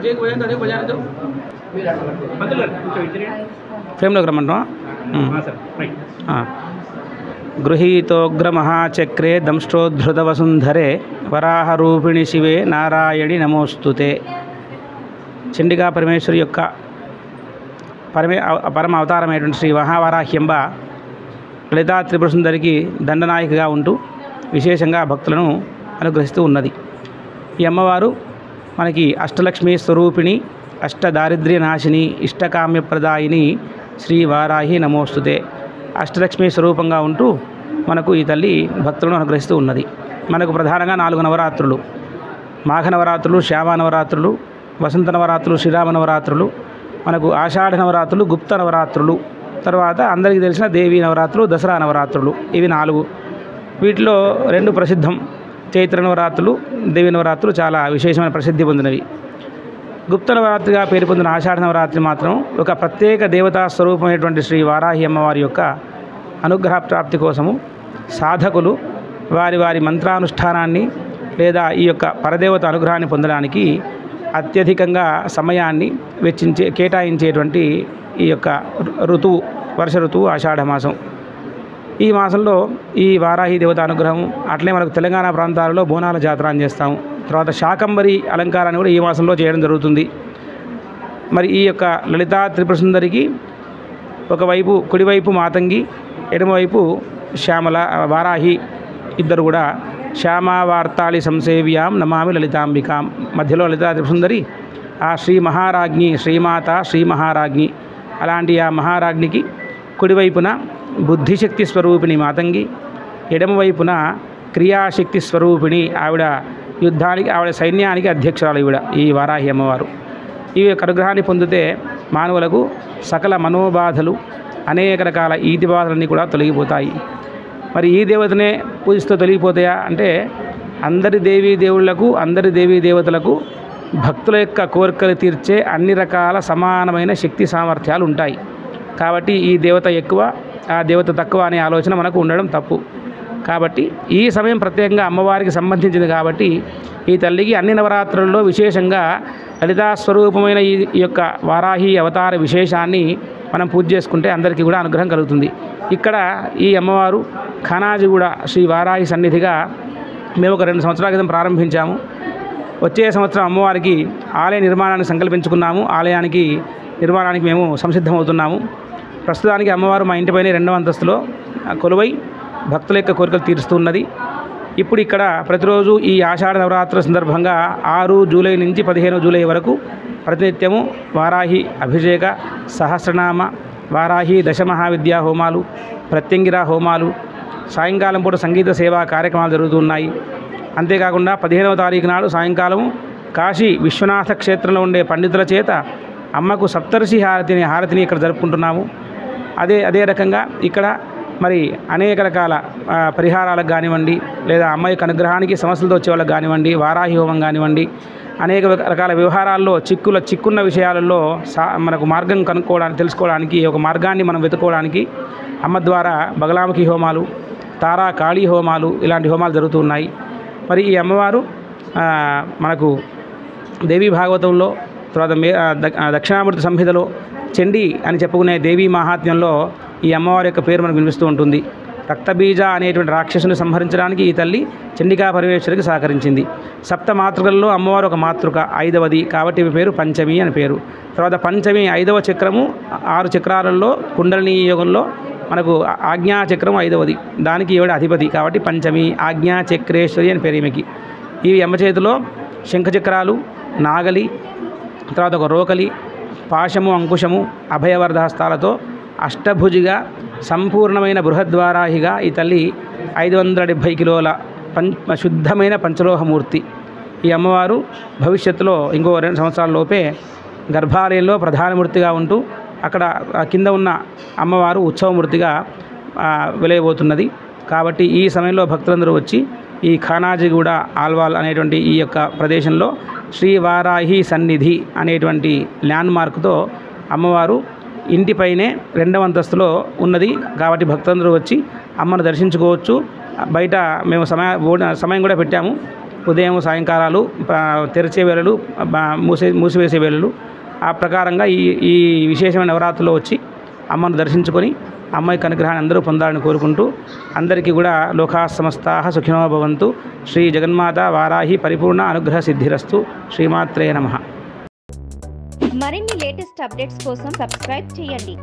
అజయ్ పోయింది అదే ఫ్రేమ్లోకి రమ్మంటావా గృహీతోగ్రమహాచక్రే దంష్టోద్ధృతవసుంధరే వరాహరూపిణి శివే నారాయణి నమోస్తుతే. చండికా పరమేశ్వరి యొక్క పరమే పరమ అవతారమైనటువంటి శ్రీ మహావరాహ్యంబ లలితా త్రిపుర సుందరికి దండనాయికగా ఉంటూ విశేషంగా భక్తులను అనుగ్రహిస్తూ ఉన్నది. ఈ అమ్మవారు మనకి అష్టలక్ష్మి స్వరూపిణి అష్టదారిద్ర్య నాశిని ఇష్టకామ్యప్రదాయిని శ్రీ వారాహి నమోస్తుతే అష్టలక్ష్మి స్వరూపంగా ఉంటూ మనకు ఈ తల్లి భక్తులను అనుగ్రహిస్తూ ఉన్నది. మనకు ప్రధానంగా నాలుగు నవరాత్రులు. మాఘ నవరాత్రులు శ్యామ నవరాత్రులు వసంత నవరాత్రులు శ్రీరామ నవరాత్రులు మనకు ఆషాఢ నవరాత్రులు గుప్త నవరాత్రులు తర్వాత అందరికీ తెలిసిన దేవీ నవరాత్రులు దసరా నవరాత్రులు. ఇవి నాలుగు. వీటిలో రెండు ప్రసిద్ధం. చైత్ర నవరాత్రులు దేవి నవరాత్రులు చాలా విశేషమైన ప్రసిద్ధి పొందినవి. గుప్త నవరాత్రిగా పేరు పొందిన ఆషాఢ నవరాత్రి మాత్రం ఒక ప్రత్యేక దేవతా స్వరూపమైనటువంటి శ్రీ వారాహి అమ్మవారి యొక్క అనుగ్రహ ప్రాప్తి కోసము సాధకులు వారి వారి మంత్రానుష్ఠానాన్ని లేదా ఈ యొక్క పరదేవత అనుగ్రహాన్ని పొందడానికి అత్యధికంగా సమయాన్ని వెచ్చించే కేటాయించేటువంటి ఈ యొక్క ఋతువు వర్ష ఋతువు ఆషాఢ మాసం. ఈ మాసంలో ఈ వారాహి దేవత అనుగ్రహం అట్లే మనకు తెలంగాణ ప్రాంతాలలో బోనాల జాతర అని చేస్తాము. తర్వాత శాకంబరి అలంకారాన్ని కూడా ఈ మాసంలో చేయడం జరుగుతుంది. మరి ఈ యొక్క లలితా త్రిపుర సుందరికి ఒకవైపు కుడివైపు మాతంగి ఎడమవైపు శ్యామల వారాహి ఇద్దరు కూడా శ్యామావార్తాళి సంసేవ్యాం నమామి లలితాంబికాం. మధ్యలో లలితా త్రిపుసుందరి ఆ శ్రీ మహారాజ్ఞి శ్రీమాత శ్రీ మహారాజ్ఞి అలాంటి ఆ మహారాజ్ఞికి కుడివైపున బుద్ధిశక్తి స్వరూపిణి మాతంగి. ఎడమవైపున క్రియాశక్తి స్వరూపిణి ఆవిడ యుద్ధానికి ఆవిడ సైన్యానికి అధ్యక్షురాలు ఈవిడ ఈ వారాహి అమ్మవారు. ఈ యొక్క అనుగ్రహాన్ని పొందితే మానవులకు సకల మనోబాధలు అనేక రకాల ఈతి బాధలన్నీ కూడా తొలగిపోతాయి. మరి ఈ దేవతనే పూజిస్తూ తొలగిపోతాయా? అంటే అందరి దేవీ దేవుళ్ళకు అందరి దేవీ దేవతలకు భక్తుల యొక్క కోరికలు తీర్చే అన్ని రకాల సమానమైన శక్తి సామర్థ్యాలు ఉంటాయి. కాబట్టి ఈ దేవత ఎక్కువ ఆ దేవత తక్కువ అనే ఆలోచన మనకు ఉండడం తప్పు. కాబట్టి ఈ సమయం ప్రత్యేకంగా అమ్మవారికి సంబంధించింది కాబట్టి ఈ తల్లికి అన్ని నవరాత్రుల్లో విశేషంగా లలితాస్వరూపమైన ఈ ఈ యొక్క వారాహి అవతార విశేషాన్ని మనం పూజ చేసుకుంటే అందరికీ కూడా అనుగ్రహం కలుగుతుంది. ఇక్కడ ఈ అమ్మవారు ఖానాజిగూడ శ్రీ వారాహి సన్నిధిగా మేము ఒక రెండు సంవత్సరాల క్రితం ప్రారంభించాము. వచ్చే సంవత్సరం అమ్మవారికి ఆలయ నిర్మాణాన్ని సంకల్పించుకున్నాము. ఆలయానికి నిర్మాణానికి మేము సంసిద్ధమవుతున్నాము. ప్రస్తుతానికి అమ్మవారు మా ఇంటిపైన రెండవ అంతస్తులో కొలువై భక్తుల యొక్క కోరికలు తీరుస్తున్నది ఇప్పుడు ఇక్కడ ప్రతిరోజు ఈ ఆషాఢ నవరాత్రి సందర్భంగా ఆరు జూలై నుంచి పదిహేను జూలై వరకు ప్రతినిత్యము వారాహి అభిషేక సహస్రనామ వారాహి దశమహావిద్యా హోమాలు ప్రత్యంగిర హోమాలు సాయంకాలం పూట సంగీత సేవా కార్యక్రమాలు జరుగుతున్నాయి అంతేకాకుండా పదిహేనవ తారీఖు నాడు సాయంకాలం కాశీ విశ్వనాథ క్షేత్రంలో ఉండే పండితుల చేత అమ్మకు సప్తర్షి హారతిని హారతిని ఇక్కడ జరుపుకుంటున్నాము. అదే అదే రకంగా ఇక్కడ మరి అనేక రకాల పరిహారాలకు కానివ్వండి లేదా అమ్మాయి యొక్క అనుగ్రహానికి సమస్యలతో వచ్చే వాళ్ళకి కానివ్వండి వారాహి హోమం కానివ్వండి అనేక రకాల వ్యవహారాల్లో చిక్కుల చిక్కున్న విషయాలలో సా మనకు మార్గం కనుక్కోవడానికి తెలుసుకోవడానికి ఒక మార్గాన్ని మనం వెతుక్కోవడానికి అమ్మ ద్వారా బగలాముఖి హోమాలు తారా కాళీ హోమాలు ఇలాంటి హోమాలు జరుగుతున్నాయి మరి ఈ అమ్మవారు మనకు దేవీ భాగవతంలో తర్వాత మే ద- దక్షిణామూర్తి సంహితలో చండి అని చెప్పుకునే దేవీ మహాత్మ్యంలో ఈ అమ్మవారి యొక్క పేరు మనకు వినిపిస్తూ ఉంటుంది. రక్తబీజ అనేటువంటి రాక్షసుని సంహరించడానికి ఈ తల్లి చండికా పరమేశ్వరికి సహకరించింది. సప్త మాతృకల్లో అమ్మవారు ఒక మాతృక ఐదవది కాబట్టి ఈ పేరు పంచమి అని పేరు. తర్వాత పంచమి ఐదవ చక్రము ఆరు చక్రాలలో కుండలిని యోగంలో మనకు ఆ- ఆజ్ఞా ఐదవది. దానికి ఈవిడ అధిపతి కాబట్టి పంచమి ఆజ్ఞా చక్రేశ్వరి అని పేరు ఈమెకి. ఈ అమ్మ చేతిలో శంఖచక్రాలు నాగలి తర్వాత ఒక రోకలి పాశము అంకుశము అభయవర్ధహస్తాలతో అష్టభుజిగా సంపూర్ణమైన బృహద్వారాహిగా ఈ తల్లి ఐదు వందల డెబ్భై కిలోల పం శుద్ధమైన పంచలోహమూర్తి. ఈ అమ్మవారు భవిష్యత్తులో ఇంకో రెండు సంవత్సరాల లోపే గర్భాలయంలో ప్రధానమూర్తిగా ఉంటూ అక్కడ కింద ఉన్న అమ్మవారు ఉత్సవమూర్తిగా వెలయబోతున్నది. కాబట్టి ఈ సమయంలో భక్తులందరూ వచ్చి ఈ ఖానాజిగూడ ఆల్వాల్ అనేటువంటి ఈ యొక్క ప్రదేశంలో శ్రీ వారాహి సన్నిధి అనేటువంటి ల్యాండ్ మార్క్తో అమ్మవారు ఇంటిపైనే రెండవ అంతస్తులో ఉన్నది. కాబట్టి భక్తులందరూ వచ్చి అమ్మను దర్శించుకోవచ్చు. బయట మేము సమయ సమయం కూడా పెట్టాము. ఉదయం సాయంకాలాలు తెరిచే వేళలు మూసే మూసివేసే వేళలు. ఆ ప్రకారంగా ఈ ఈ విశేషమైన నవరాత్రిలో వచ్చి అమ్మను దర్శించుకొని అమ్మాయి అనుగ్రహాన్ని అందరూ పొందాలని కోరుకుంటూ అందరికీ కూడా లోకా సమస్తా సుఖినో భవంతు. శ్రీ జగన్మాత వారాహి పరిపూర్ణ అనుగ్రహ సిద్ధిరస్తు. శ్రీమాత్రే నమ. మరిన్ని లేటెస్ట్ అప్డేట్స్ కోసం సబ్స్క్రైబ్ చేయండి.